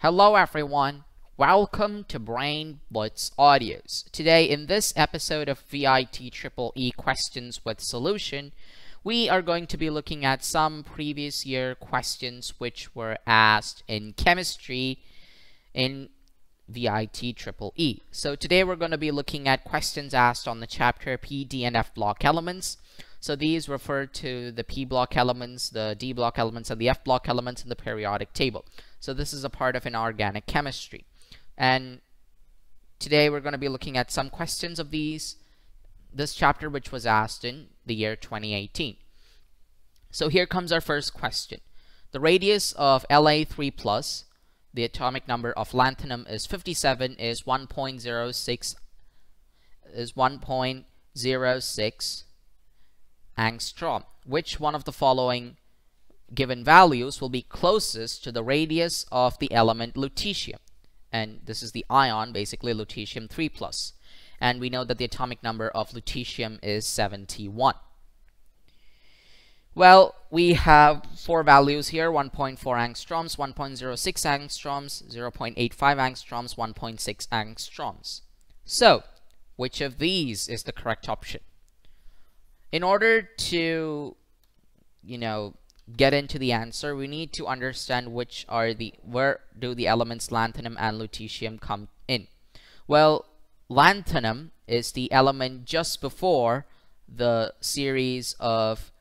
Hello everyone, welcome to Brain Blitz Audios. Today in this episode of VIT Triple E Questions with Solution, we are going to be looking at some previous year questions which were asked in chemistry in VIT Triple E. So today we're going to be looking at questions asked on the chapter P, D, and F block elements. So these refer to the P block elements, the D block elements, and the F block elements in the periodic table. So this is a part of inorganic chemistry. And today we're going to be looking at some questions of these, this chapter which was asked in the year 2018. So here comes our first question. The radius of La3 plus, the atomic number of lanthanum is 57, is 1.06 is 1.06 angstrom. Which one of the following given values will be closest to the radius of the element lutetium? And this is the ion, basically lutetium 3 plus. And we know that the atomic number of lutetium is 71. Well, we have four values here, 1.4 angstroms, 1.06 angstroms, 0.85 angstroms, 1.6 angstroms. So, which of these is the correct option? In order to you know get into the answer we need to understand which are the where do the elements lanthanum and lutetium come in. Well lanthanum is the element just before the series of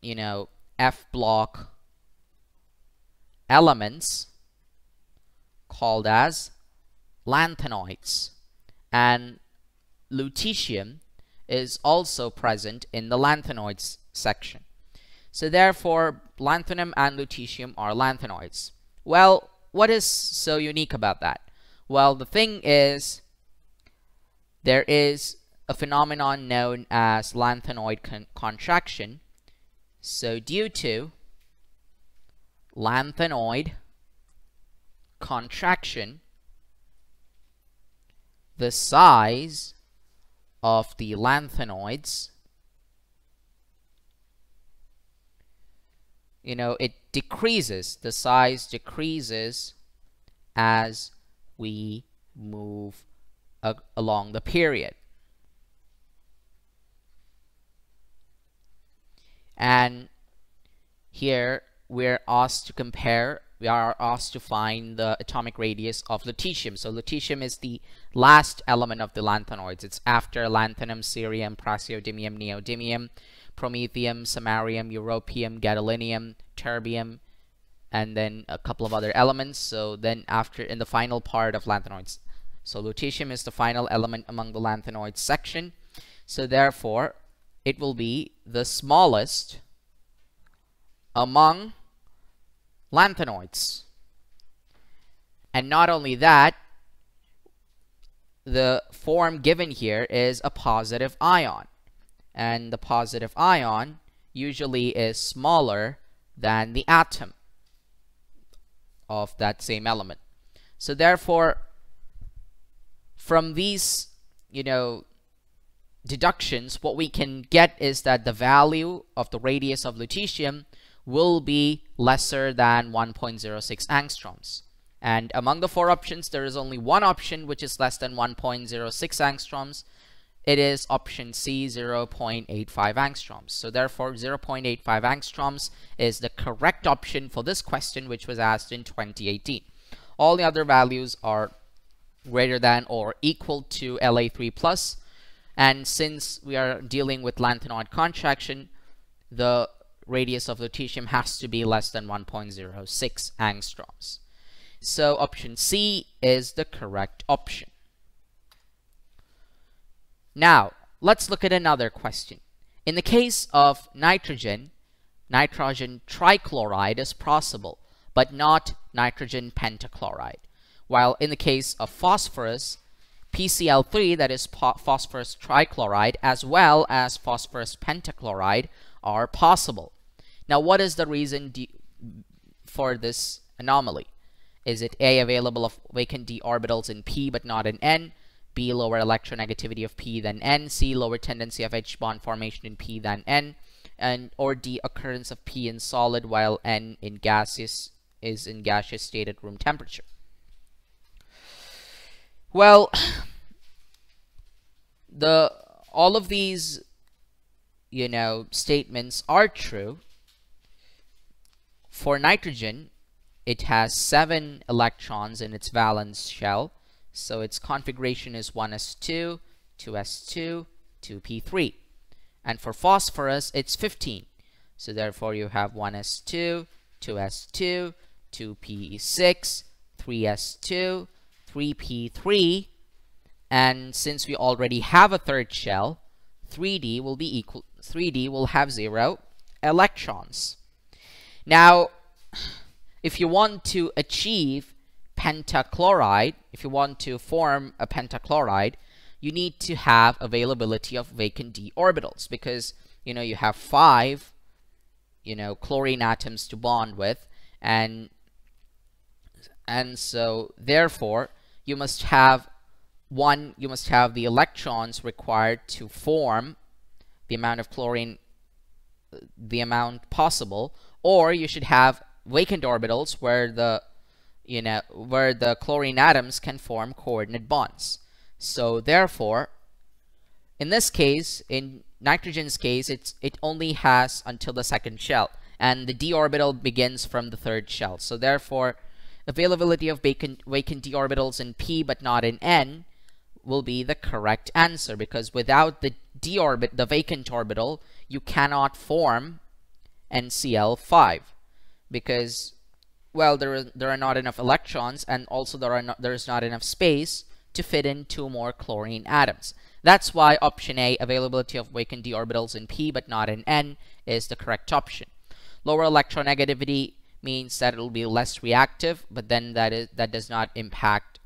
you know F block elements called as lanthanoids. And lutetium is also present in the lanthanoids section. So therefore, lanthanum and lutetium are lanthanoids. Well, what is so unique about that? Well, the thing is, there is a phenomenon known as lanthanoid con contraction. So due to lanthanoid contraction, the size of the lanthanoids you know it decreases the size decreases as we move along the period. And here we're asked to compare we are asked to find the atomic radius of lutetium. So lutetium is the last element of the lanthanoids. It's after lanthanum, cerium, praseodymium, neodymium, promethium, samarium, europium, gadolinium, terbium, and then a couple of other elements. So then after in the final part of lanthanoids. So lutetium is the final element among the lanthanoids section. So therefore, it will be the smallest among lanthanoids. And not only that, the form given here is a positive ion. And the positive ion usually is smaller than the atom of that same element. So therefore, from these, you know, deductions, what we can get is that the value of the radius of lutetium will be lesser than 1.06 angstroms. And among the four options, there is only one option which is less than 1.06 angstroms. It is option C, 0.85 angstroms. So therefore, 0.85 angstroms is the correct option for this question, which was asked in 2018. All the other values are greater than or equal to La3+. plus, And since we are dealing with lanthanoid contraction, the radius of lutetium has to be less than 1.06 angstroms. So option C is the correct option. Now, let's look at another question. In the case of nitrogen, nitrogen trichloride is possible, but not nitrogen pentachloride. While in the case of phosphorus, PCl3, that is phosphorus trichloride, as well as phosphorus pentachloride, are possible. Now, what is the reason for this anomaly? Is it A, available of vacant d orbitals in P but not in N? B, lower electronegativity of P than N? C, lower tendency of H bond formation in P than N? And or D, occurrence of P in solid while N in gaseous is in gaseous state at room temperature. Well, the all of these you know statements are true. For nitrogen, it has seven electrons in its valence shell, so its configuration is 1s2, 2s2, 2p3. And for phosphorus, it's 15. So therefore, you have 1s2, 2s2, 2p6, 3s2, 3p3, and since we already have a third shell, 3d will be equal 3d will have zero electrons. Now, if you want to achieve pentachloride, if you want to form a pentachloride, you need to have availability of vacant d orbitals because you know you have five you know chlorine atoms to bond with and and so therefore you must have one you must have the electrons required to form the amount of chlorine the amount possible or you should have vacant orbitals where the you know where the chlorine atoms can form coordinate bonds. So therefore in this case in nitrogen's case it's it only has until the second shell and the d orbital begins from the third shell. So therefore availability of vacant, vacant d orbitals in p but not in n will be the correct answer because without the d orbit the vacant orbital you cannot form NCl5 because well there are, there are not enough electrons and also there are not there is not enough space to fit in two more chlorine atoms. That's why option A availability of vacant d orbitals in p but not in n is the correct option. Lower electronegativity means that it'll be less reactive but then that is that does not impact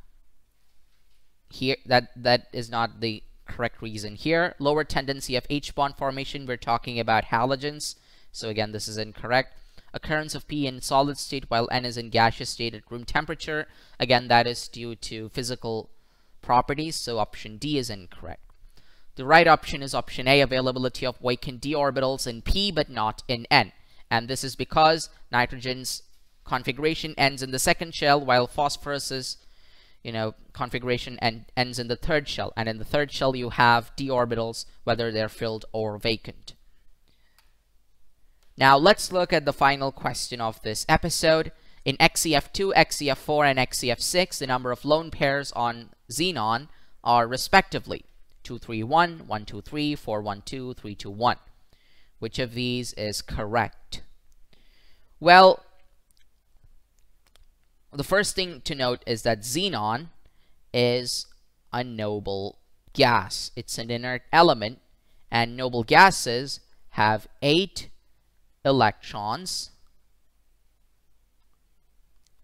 here that that is not the correct reason here lower tendency of H bond formation we're talking about halogens so again this is incorrect occurrence of P in solid state while N is in gaseous state at room temperature. Again, that is due to physical properties, so option D is incorrect. The right option is option A, availability of vacant d orbitals in P but not in N. And this is because nitrogen's configuration ends in the second shell while phosphorus's you know, configuration and ends in the third shell. And in the third shell, you have d orbitals, whether they're filled or vacant. Now let's look at the final question of this episode. In XeF2, XeF4, and XeF6, the number of lone pairs on xenon are respectively 231, 123, 412, 321. Which of these is correct? Well, the first thing to note is that xenon is a noble gas. It's an inert element, and noble gases have eight electrons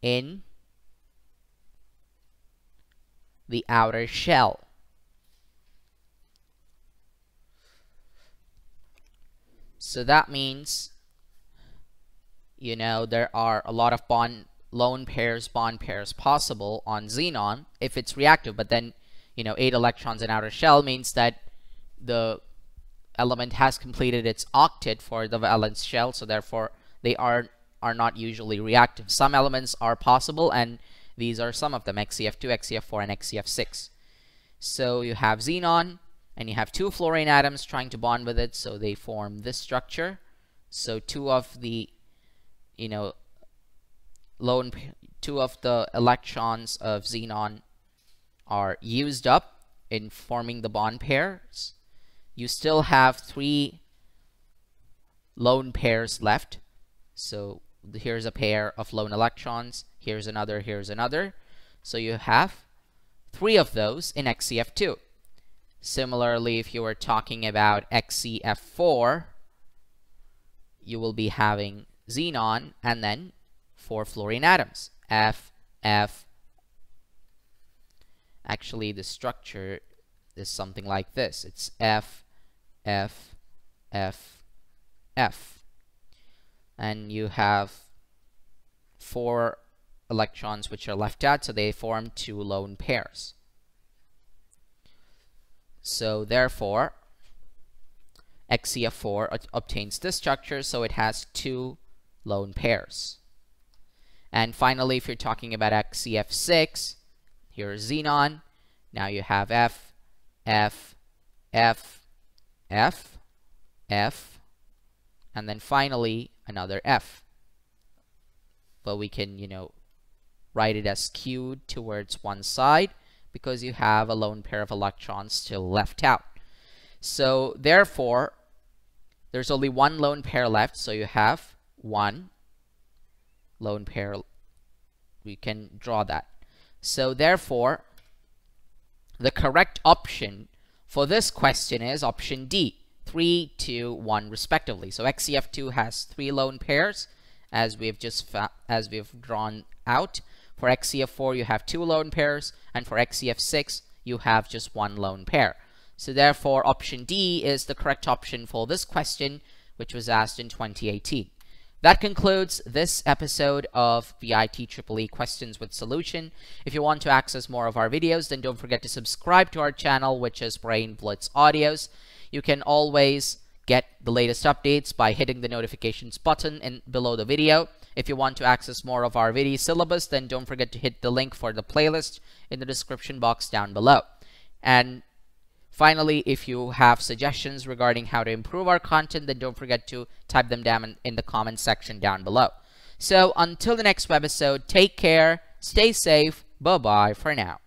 in the outer shell. So that means, you know, there are a lot of bond lone pairs, bond pairs possible on xenon if it's reactive, but then, you know, 8 electrons in outer shell means that the element has completed its octet for the valence shell, so therefore they are are not usually reactive. Some elements are possible, and these are some of them, XeF2, XeF4, and XeF6. So you have xenon, and you have two fluorine atoms trying to bond with it, so they form this structure. So two of the, you know, lone, two of the electrons of xenon are used up in forming the bond pairs you still have three lone pairs left. So here's a pair of lone electrons. Here's another, here's another. So you have three of those in XeF2. Similarly, if you were talking about XeF4, you will be having xenon and then four fluorine atoms. F, F. Actually, the structure is something like this. It's F, F, F, F. And you have four electrons which are left out, so they form two lone pairs. So therefore, XeF4 obtains this structure, so it has two lone pairs. And finally, if you're talking about XeF6, here's xenon, Now you have F, F, F, F, F, and then finally another F. But we can, you know, write it as skewed towards one side because you have a lone pair of electrons still left out. So therefore, there's only one lone pair left, so you have one lone pair. We can draw that. So therefore, the correct option for this question is option D, 3, 2, 1 respectively. So XeF2 has three lone pairs as we've just as we've drawn out. For XeF4 you have two lone pairs and for XeF6 you have just one lone pair. So therefore option D is the correct option for this question which was asked in 2018. That concludes this episode of the IEEE Questions with Solution. If you want to access more of our videos, then don't forget to subscribe to our channel, which is Brain Blitz Audios. You can always get the latest updates by hitting the notifications button in below the video. If you want to access more of our video syllabus, then don't forget to hit the link for the playlist in the description box down below. And Finally, if you have suggestions regarding how to improve our content, then don't forget to type them down in, in the comment section down below. So until the next episode, take care, stay safe, bye-bye for now.